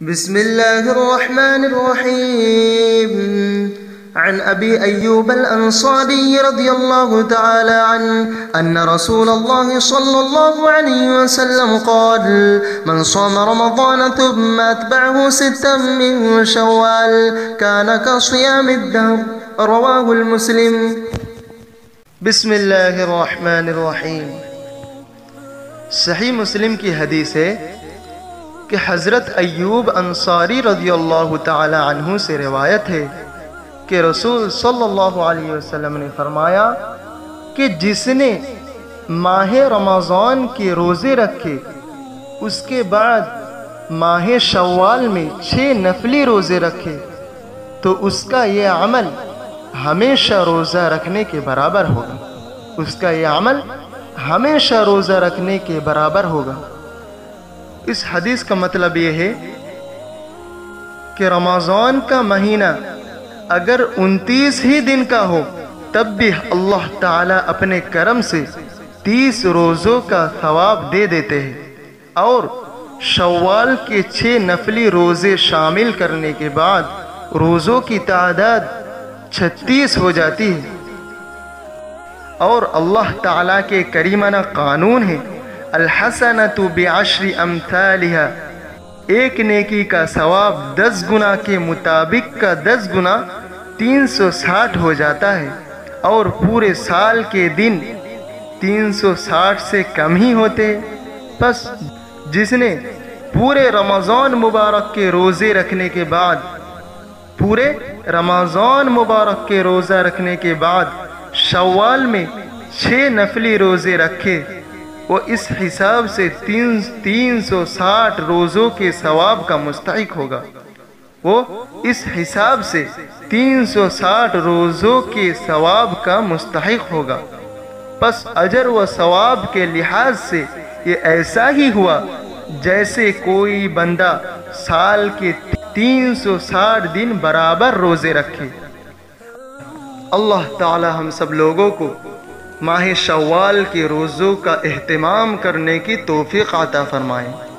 بسم الله الرحمن الرحيم. عن أبي أيوب الأنصاري رضي الله تعالى عنه أن رسول الله صلى الله عليه وسلم قال من صام رمضان ثم أتبعه ستا من شوال كان كصيام الدهر. رواه المسلم. بسم الله الرحمن الرحيم. صحیح مسلم کی حدیث ہے کہ حضرت ایوب انصاری رضی اللہ تعالی عنہ سے روایت ہے کہ رسول صلی اللہ علیہ وسلم نے فرمایا کہ جس نے ماہ رمضان کے روزے رکھے، اس کے بعد ماہ شوال میں چھ نفلی روزے رکھے، تو اس کا یہ عمل ہمیشہ روزہ رکھنے کے برابر ہوگا۔ اس کا یہ عمل ہمیشہ روزہ رکھنے کے برابر ہوگا۔ اس حدیث کا مطلب یہ ہے کہ رمضان کا مہینہ اگر انتیس ہی دن کا ہو، تب بھی اللہ تعالیٰ اپنے کرم سے تیس روزوں کا ثواب دے دیتے ہیں۔ اور شوال کے چھ نفلی روزے شامل کرنے کے بعد روزوں کی تعداد چھتیس ہو جاتی ہے۔ اور اللہ تعالیٰ کے کریمانہ قانون ہے الحسنت بعشر امثالها ایک نیکی کا ثواب دس گنا کے مطابق کا دس گنا تین سو ساٹھ ہو جاتا ہے۔ اور پورے سال کے دن تین سو ساٹھ سے کم ہی ہوتے۔ بس جس نے پورے رمضان مبارک کے روزے رکھنے کے بعد، پورے رمضان مبارک کے روزہ رکھنے کے بعد، شوال میں چھ نفلی روزے رکھے۔ وہ اس حساب سے تین تین سو ساٹھ روزوں کے ثواب کا مستحق ہوگا۔ وہ اس حساب سے تین سو ساٹھ روزوں کے ثواب کا مستحق ہوگا۔ پس اجر و ثواب کے لحاظ سے یہ ایسا ہی ہوا جیسے کوئی بندہ سال کے تین سو ساٹھ دن برابر روزے رکھے۔ اللہ تعالی ہم سب لوگوں کو ماہ شوال کے روزوں کا اہتمام کرنے کی توفیق عطا فرمائیں